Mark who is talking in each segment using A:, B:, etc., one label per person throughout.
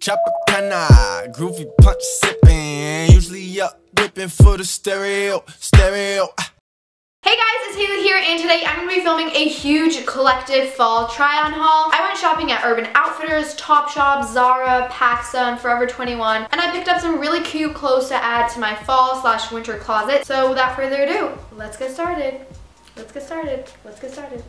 A: Tropicana, groovy punch sipping. Usually up whipping for the stereo, stereo.
B: Hey guys, it's Hailey here, and today I'm going to be filming a huge collective fall try-on haul. I went shopping at Urban Outfitters, Topshop, Zara, PacSun, and Forever 21, and I picked up some really cute clothes to add to my fall slash winter closet. So without further ado, let's get started. Let's get started. Let's get started.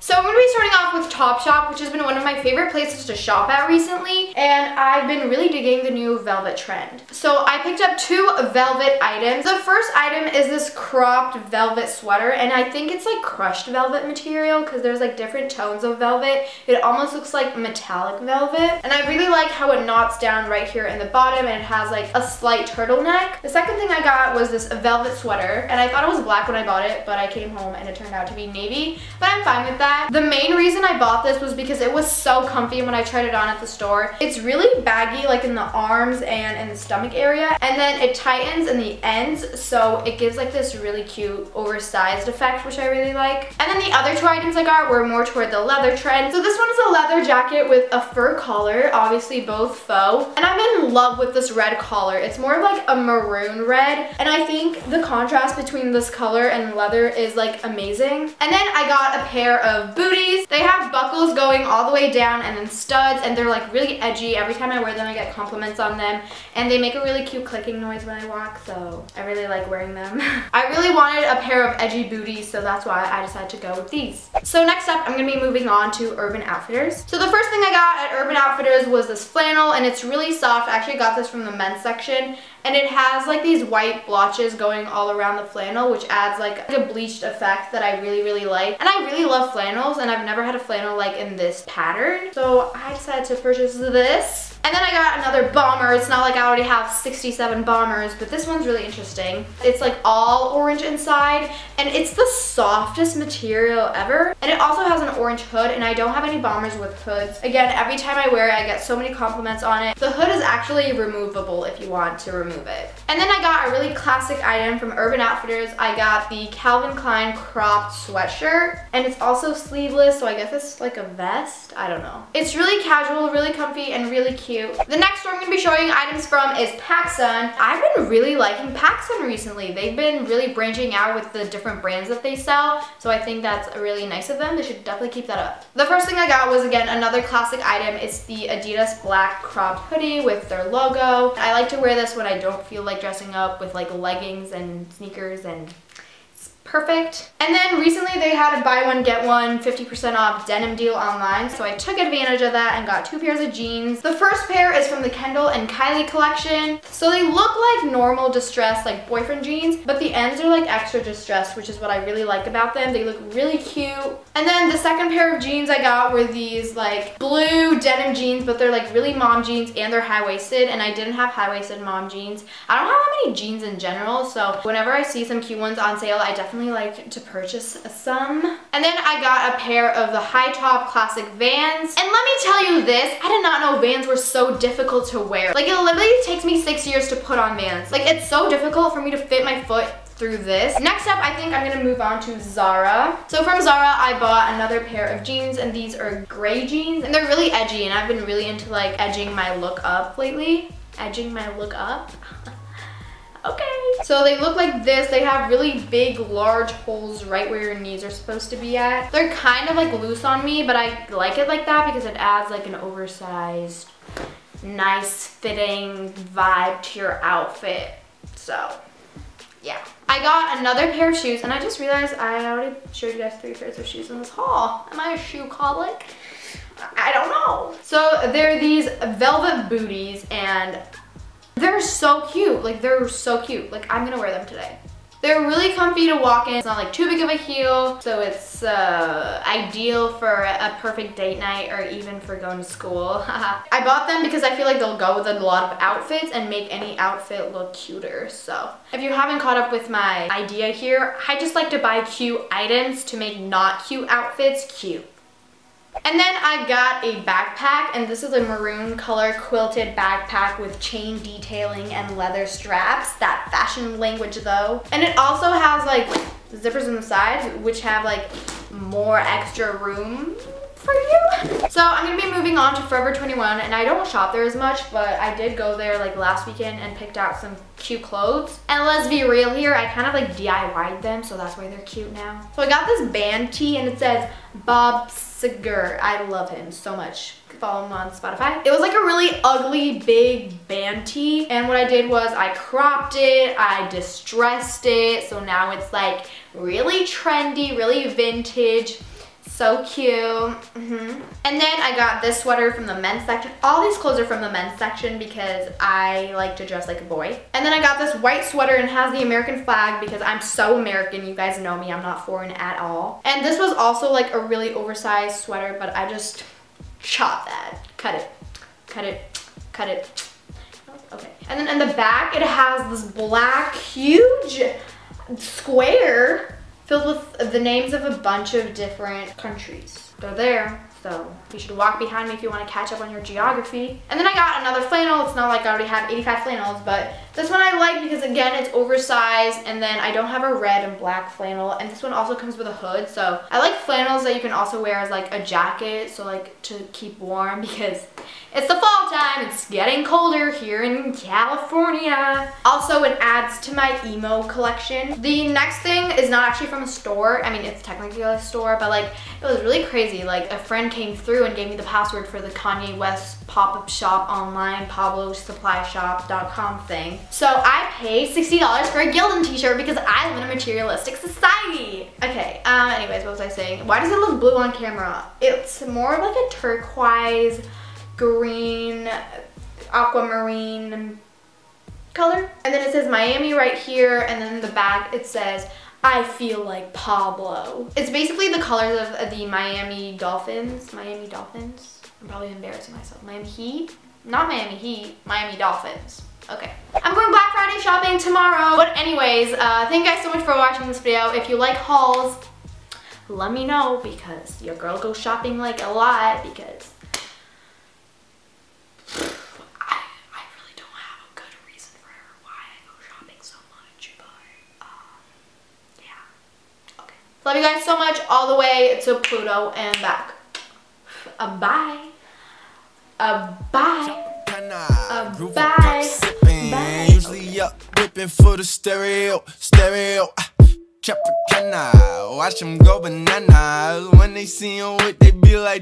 B: So I'm to be starting off with Topshop, which has been one of my favorite places to shop at recently, and I've been really digging the new velvet trend. So I picked up two velvet items. The first item is this cropped velvet sweater, and I think it's like crushed velvet material because there's like different tones of velvet. It almost looks like metallic velvet, and I really like how it knots down right here in the bottom, and it has like a slight turtleneck. The second thing I got was this velvet sweater, and I thought it was black when I bought it, but I came home and it turned out to be navy, but I'm fine with that. The main reason I bought this was because it was so comfy when I tried it on at the store. It's really baggy like in the arms and in the stomach area and then it tightens in the ends so it gives like this really cute oversized effect which I really like. And then the other two items I got were more toward the leather trend. So this one is a leather jacket with a fur collar, obviously both faux. And I'm in love with this red collar. It's more of like a maroon red and I think the contrast between this color and leather is like amazing. And then I got a pair of booties. They have buckles going all the way down and then studs and they're like really edgy. Every time I wear them I get compliments on them and they make a really cute clicking noise when I walk so I really like wearing them. I really wanted a pair of edgy booties so that's why I decided to go with these. So next up I'm going to be moving on to Urban Outfitters. So the first thing I got at Urban Outfitters was this flannel and it's really soft. I actually got this from the men's section and it has like these white blotches going all around the flannel which adds like a bleached effect that I really really like. And I really love flannels and I've never had a flannel like in this pattern. So I decided to purchase this and then I got another bomber. It's not like I already have 67 bombers, but this one's really interesting. It's like all orange inside, and it's the softest material ever. And it also has an orange hood, and I don't have any bombers with hoods. Again, every time I wear it, I get so many compliments on it. The hood is actually removable if you want to remove it. And then I got a really classic item from Urban Outfitters. I got the Calvin Klein cropped sweatshirt, and it's also sleeveless, so I guess it's like a vest. I don't know. It's really casual, really comfy, and really cute cute. The next store I'm to be showing items from is PacSun. I've been really liking PacSun recently. They've been really branching out with the different brands that they sell, so I think that's really nice of them. They should definitely keep that up. The first thing I got was, again, another classic item. It's the Adidas black cropped hoodie with their logo. I like to wear this when I don't feel like dressing up with like leggings and sneakers and perfect. And then recently they had a buy one get one 50% off denim deal online so I took advantage of that and got two pairs of jeans. The first pair is from the Kendall and Kylie collection. So they look like normal distressed like boyfriend jeans but the ends are like extra distressed which is what I really like about them. They look really cute. And then the second pair of jeans I got were these like blue denim jeans but they're like really mom jeans and they're high-waisted and I didn't have high-waisted mom jeans. I don't have that many jeans in general so whenever I see some cute ones on sale I definitely definitely like to purchase some. And then I got a pair of the high top classic Vans. And let me tell you this, I did not know Vans were so difficult to wear. Like it literally takes me six years to put on Vans. Like it's so difficult for me to fit my foot through this. Next up, I think I'm gonna move on to Zara. So from Zara, I bought another pair of jeans and these are gray jeans and they're really edgy and I've been really into like edging my look up lately. Edging my look up. okay. So they look like this. They have really big, large holes right where your knees are supposed to be at. They're kind of like loose on me, but I like it like that because it adds like an oversized, nice fitting vibe to your outfit. So yeah. I got another pair of shoes and I just realized I already showed you guys three pairs of shoes in this haul. Am I a shoe colic? I don't know. So they're these velvet booties and they're so cute. Like, they're so cute. Like, I'm gonna wear them today. They're really comfy to walk in. It's not like too big of a heel, so it's uh, ideal for a perfect date night or even for going to school. I bought them because I feel like they'll go with a lot of outfits and make any outfit look cuter. So if you haven't caught up with my idea here, I just like to buy cute items to make not cute outfits cute. And then I got a backpack, and this is a maroon color quilted backpack with chain detailing and leather straps. That fashion language though. And it also has like zippers on the sides, which have like more extra room for you. So I'm gonna be moving on to Forever 21 and I don't shop there as much, but I did go there like last weekend and picked out some cute clothes. And let's be real here, I kind of like DIY'd them, so that's why they're cute now. So I got this band tee and it says Bob Seger. I love him so much. Follow him on Spotify. It was like a really ugly big band tee and what I did was I cropped it, I distressed it, so now it's like really trendy, really vintage. So cute. Mm -hmm. And then I got this sweater from the men's section. All these clothes are from the men's section because I like to dress like a boy. And then I got this white sweater and has the American flag because I'm so American. You guys know me. I'm not foreign at all. And this was also like a really oversized sweater, but I just chop that. Cut it. Cut it. Cut it. Okay. And then in the back, it has this black, huge square filled with the names of a bunch of different countries. They're there, so you should walk behind me if you want to catch up on your geography. And then I got another flannel. It's not like I already have 85 flannels, but this one I like because again, it's oversized and then I don't have a red and black flannel. And this one also comes with a hood. So I like flannels that you can also wear as like a jacket. So like to keep warm because it's the fall time. It's getting colder here in California. Also, it adds to my emo collection. The next thing is not actually from a store. I mean, it's technically a store, but like it was really crazy. Like a friend came through and gave me the password for the Kanye West pop-up shop online, PabloSupplyShop.com thing. So I paid $60 for a Gildan t-shirt because I live in a materialistic society. Okay, um, anyways, what was I saying? Why does it look blue on camera? It's more like a turquoise, green, aquamarine color. And then it says Miami right here, and then the back it says I feel like Pablo. It's basically the colors of the Miami Dolphins. Miami Dolphins? I'm probably embarrassing myself. Miami Heat? Not Miami Heat, Miami Dolphins. Okay. I'm going Black Friday shopping tomorrow. But anyways, uh, thank you guys so much for watching this video. If you like hauls, let me know because your girl goes shopping like a lot because Love you guys so much all the way to Pluto and back. A bye. A bye. A bye. bye. Usually up whipping for the stereo, stereo. Ah, Tropicana, watch them go bananas When they see him with, they be like